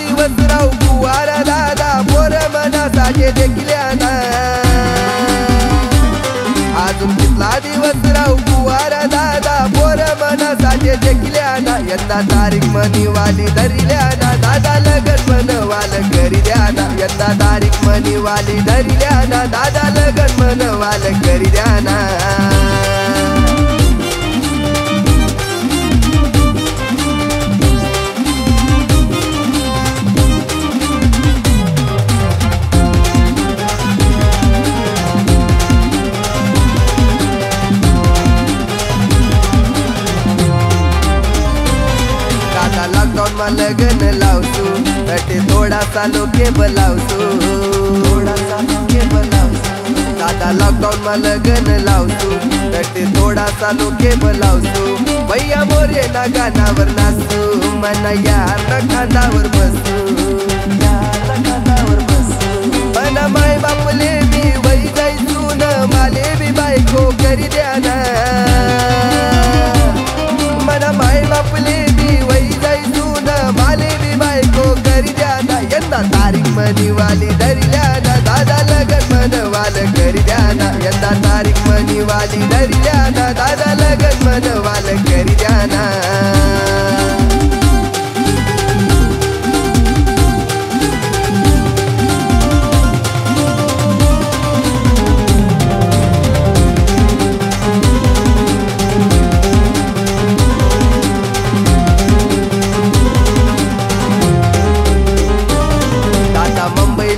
दिवस राहू गुवार दादा मोर मना साजे देखल्याना आज कितला दिवस राहू गुवार दादा पोर साजे देखल्याना यंदा तारीख मनी वाली ना. दादा लगन मनवाल करी द्या ना. यंदा तारीख मनी वाली ना. दादा लगन मनवाल करी द्या मा लगन लावसू तटे थोडासा लोके बोलावसू. थोडासा लोके बोलावसू. दादा लॉकडाऊन मा लगन लावसू तटे थोडासा लोके बोलावसू. भैया मोरे ना गाण्यावर नाचू. मना यार ना खांदावर बसू. मनीवाली धरी ना दादा लगन मनवाल करी द्या यंदा तारीख मनीवाली धरी ना दादा लगन मनवाल करी द्या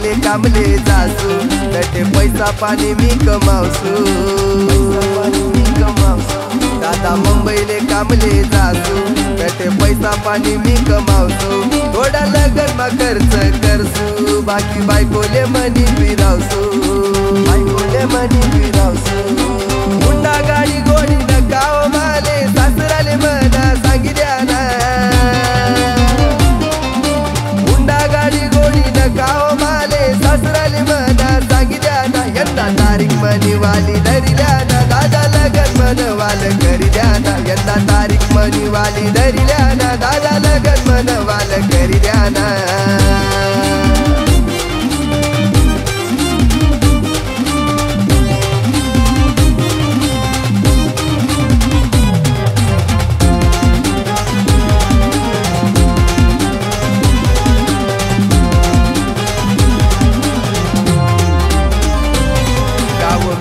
मुंबईले कामले जासू. तटे पैसा पाणी मी कमावसू. मी कमावसू दादा मुंबईले कामले जासू. तटे पैसा पाणी मी कमावसू. थोडा लगन मा खर्च करसू. बाकी बायकोले मनी फिरावसू लगन मनवाल करी द्या ना यंदा तारीख मनीवाली धरिल्या ना दादा लगन मनवाल करी द्या ना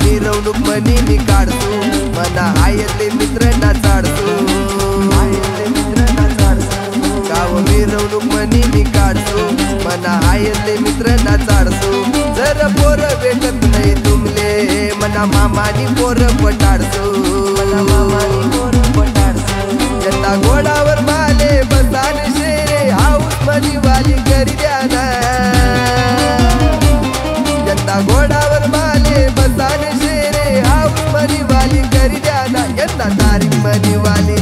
मिरवणूक मनी मी काढतो. मना आयले मित्र ना चाडतो आयले मित्र ना चाडतो गाव मिरवणूक मनी मी काढतो मना आयले मित्र चाडतो जर पोर भेटत नाही तुमले मना मामानी पोर पटाडतो मना मामानी पोर घोडावर माले बसान शेरे हाऊस मधी वाली करी द्या ना घोडावर कर ज्यादा यंदा तारीख मनी वाली